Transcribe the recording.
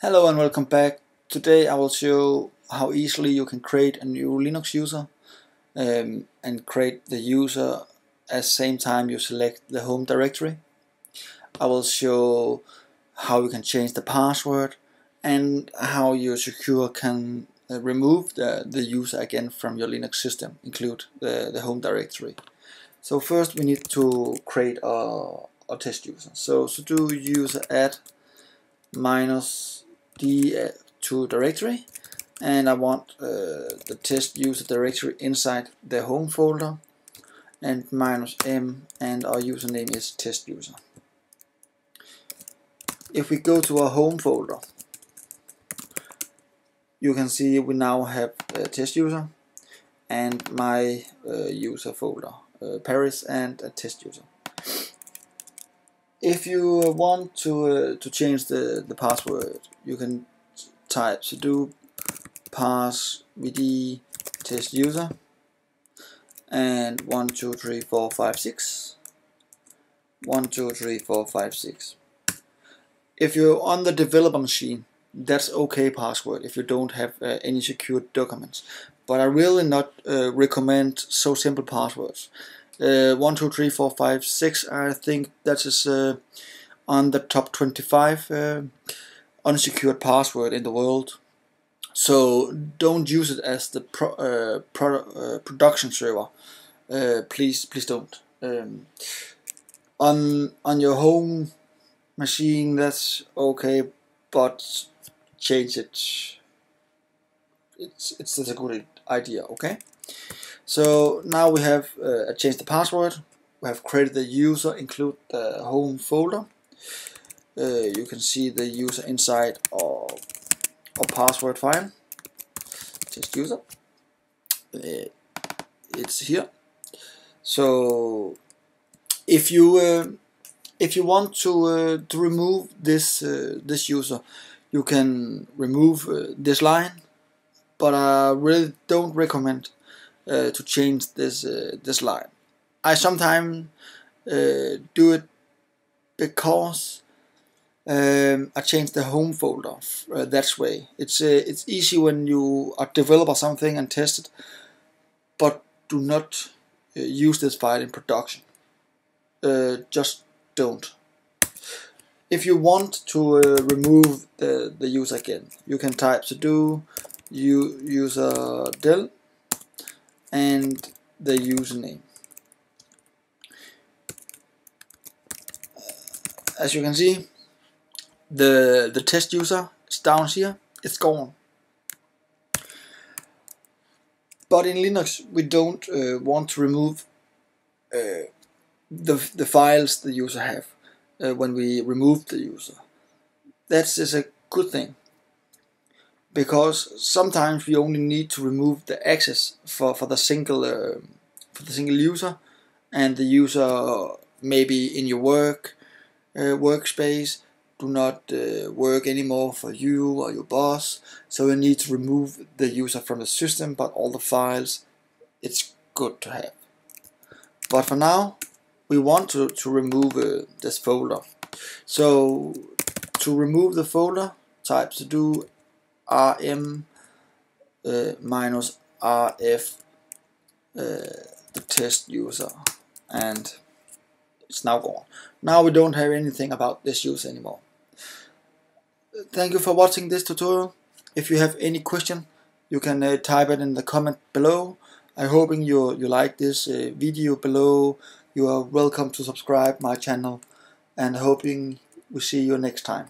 Hello and welcome back. Today I will show how easily you can create a new Linux user um, and create the user at the same time you select the home directory. I will show how you can change the password and how your secure can uh, remove the, the user again from your Linux system, include the, the home directory. So first we need to create a, a test user. So sudo user add minus d2 directory and I want uh, the test user directory inside the home folder and minus m and our username is test user. If we go to our home folder you can see we now have a test user and my uh, user folder uh, Paris and a test user. If you want to uh, to change the the password you can type sudo pass vd test user and 1 2 3 4 5 6 1 2 3 4 5 6 if you're on the developer machine that's okay password if you don't have uh, any secured documents. But I really not uh, recommend so simple passwords uh, 1 2 3 4 5 6 I think that is uh, on the top 25 uh, unsecured password in the world. So don't use it as the pro, uh, pro, uh, production server. Uh, please, please don't. Um, on on your home machine, that's okay, but change it. It's it's a good idea. Okay. So now we have uh, changed the password. We have created the user, include the home folder. Uh, you can see the user inside of a password file. Test user uh, it's here. So if you uh, if you want to uh, to remove this uh, this user you can remove uh, this line but I really don't recommend to change this this line I sometimes do it because um, I change the home folder uh, that way. It's uh, it's easy when you are developer something and test it, but do not uh, use this file in production. Uh, just don't. If you want to uh, remove the, the user again, you can type sudo user del and the username. As you can see, the the test user is down here. It's gone. But in Linux we don't uh, want to remove uh, the, the files the user have uh, when we remove the user. That is a good thing because sometimes we only need to remove the access for, for the single uh, for the single user and the user maybe in your work uh, workspace do not uh, work anymore for you or your boss. So you need to remove the user from the system but all the files it's good to have. But for now we want to, to remove uh, this folder. So to remove the folder type sudo rm uh, minus rf uh, the test user and it's now gone now we don't have anything about this user anymore thank you for watching this tutorial. If you have any question, you can uh, type it in the comment below. I'm hoping you, you like this uh, video below. You are welcome to subscribe my channel and hoping we see you next time.